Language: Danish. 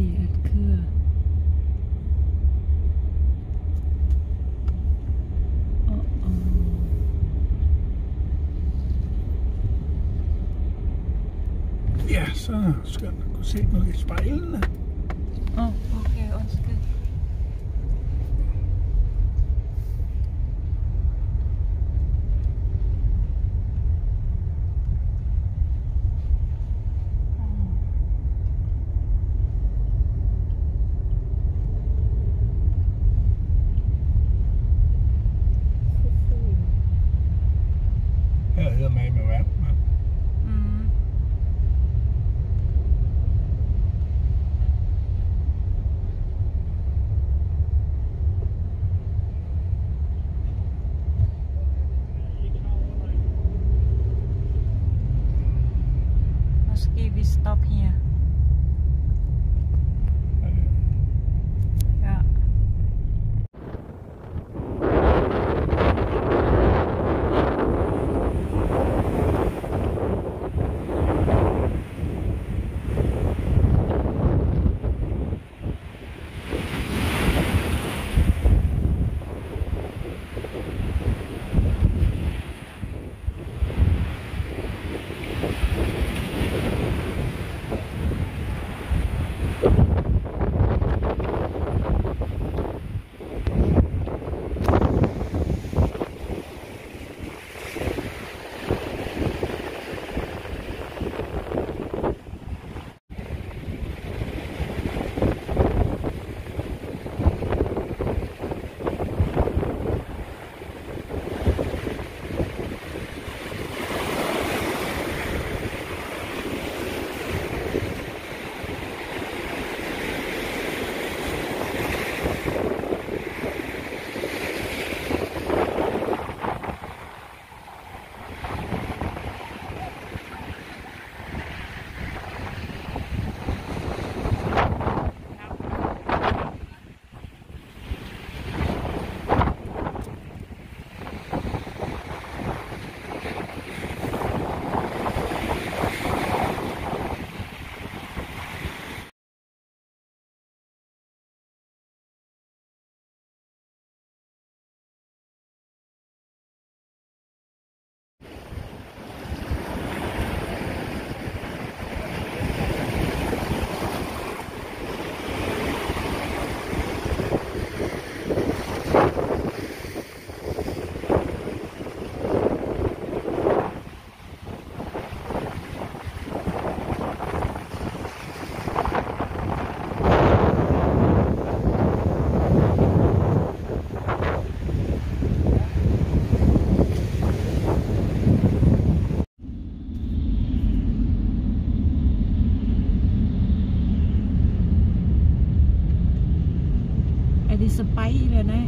Fordi at køre åh. Ja, så skal man kunne se noget i spejlene. Åh, okay, ไปเลยนะ